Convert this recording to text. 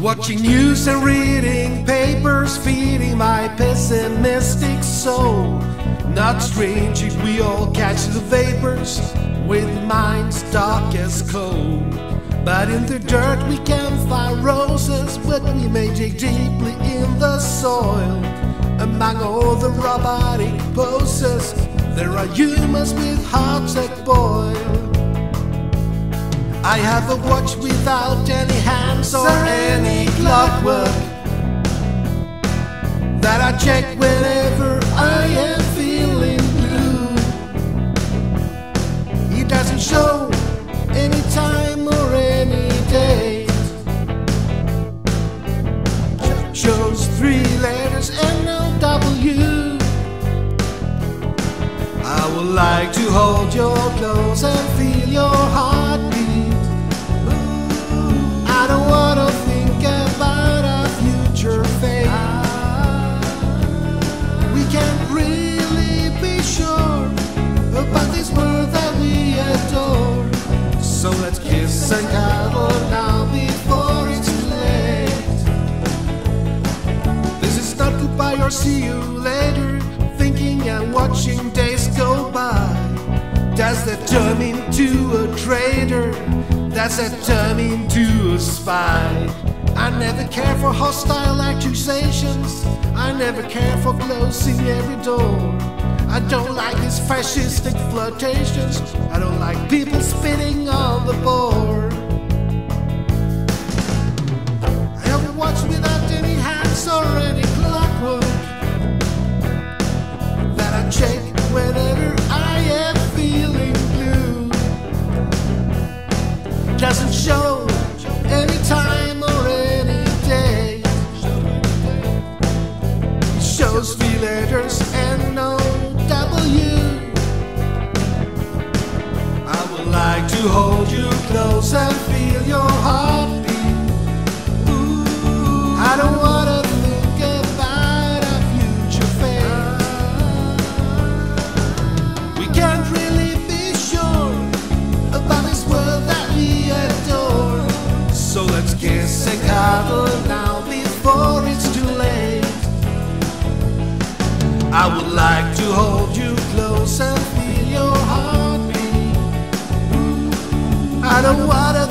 Watching news and reading papers, feeding my pessimistic soul. Not strange if we all catch the vapors with minds dark as coal. But in the dirt we can find roses, but we may dig deeply in the soil. Among all the robotic poses, there are humans with hearts that boil. I have a watch without any hands or any clockwork that I check whenever I am feeling blue. It doesn't show any time or any date. It shows three letters and no W. I would like to hold your clothes and feel your heartbeat. Now before it's too late. This is not goodbye or see you later. Thinking and watching days go by. Does that turn me into a traitor? Does that turn me into a spy? I never care for hostile accusations. I never care for closing every door. I don't like his fascistic flirtations. I don't like people spitting on the board. Or any day. It shows letters and no W. I would like to hold you close and feel your heartbeat. I would like to hold you close and feel your heartbeat. I don't wanna